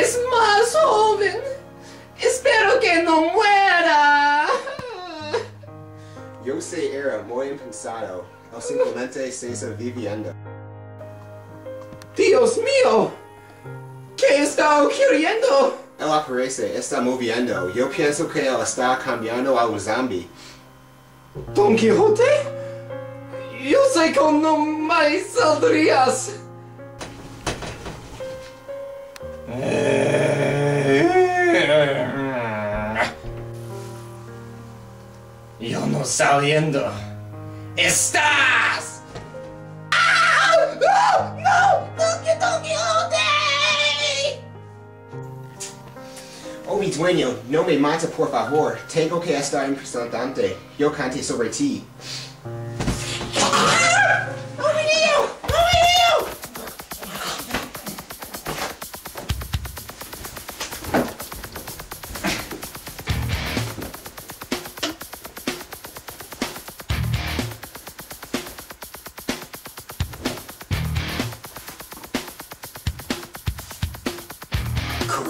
es más joven. Espero que no muera. Yo sé era muy impensado, o simplemente está viviendo. Dios mío, ¿qué está ocurriendo? Él aparece, está moviendo. Yo pienso que él está cambiando a un zombie. ¿Don Quijote? Yo sé que no me saldrías. Yo no saliendo. ¡Estás! ¡Ah! ¡No! ¡No! ¡Don Don Quijote! Oh, mi dueño, no me mate por favor. Tengo que estar impresionante. Yo cante sobre ti.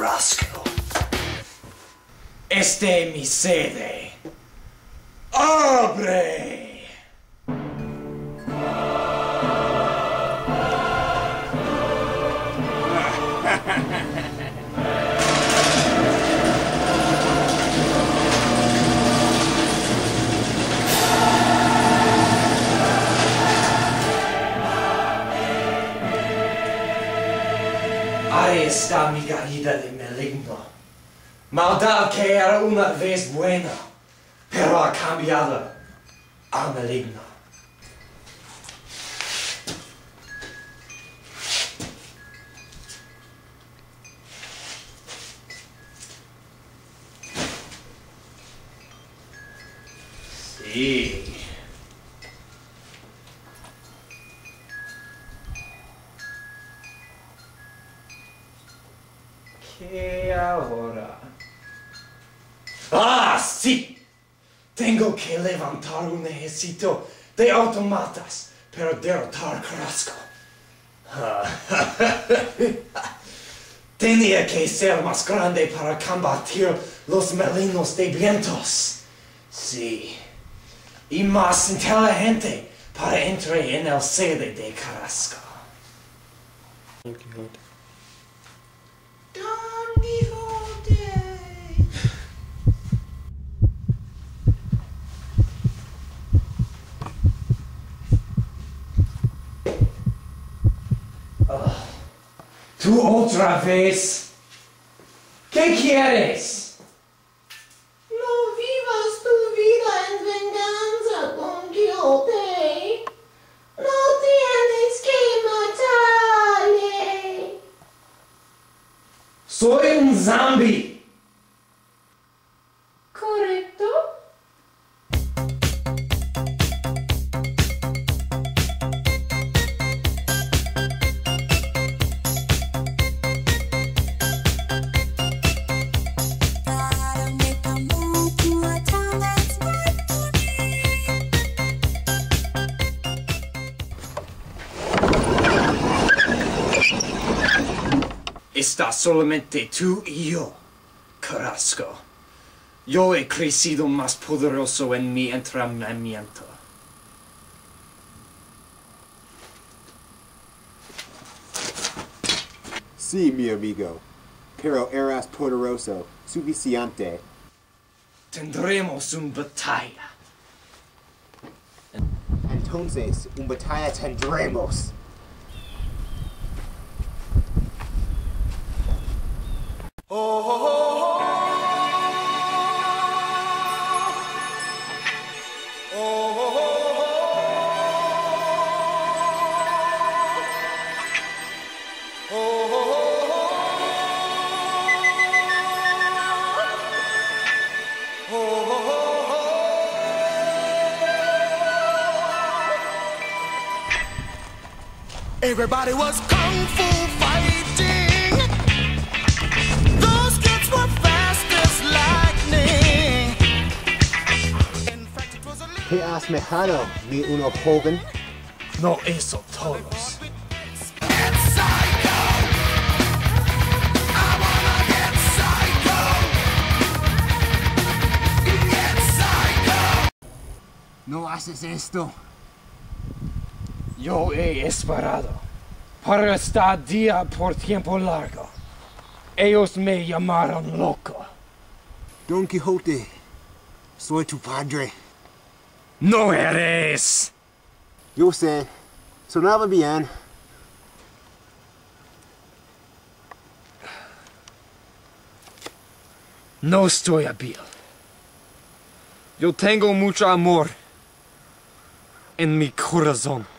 Carrasco. Este mi sede. ¡Abre! esta mi caída de maligno. Maldad que era una vez buena, pero ha cambiado a maligno. Sí. che ora? Ah, sì! Tengo che levantar un ejército de automatas per derrotar Carrasco. Ah. Tenía que ser más grande para combatir los melinos de vientos. Sí. Y más inteligente para entrar en el sede de Carrasco. Thank you. Tu otra vez. ¿Qué quieres? No vivas tu vida en venganza con Quixote. No tienes que matarle. Soy un zombie. ¿Correcto? sta solamente tú y yo, Carrasco. Yo he crecido más poderoso en mi entrenamiento. Sí, mi amigo, pero eras poderoso, suficiente. Tendremos un batalla. Entonces, un batalla tendremos. Everybody was kung fu fighting. Those kids were fast as lightning. Fact, ¿Qué has mejado, mi uno joven? No eso todos. No haces esto. Yo he esperado para estar día por tiempo largo. Ellos me llamaron loco. Don Quixote, soy tu padre. No eres. Yo sé, sonaba bien. No estoy hábil. Yo tengo mucho amor en mi corazón.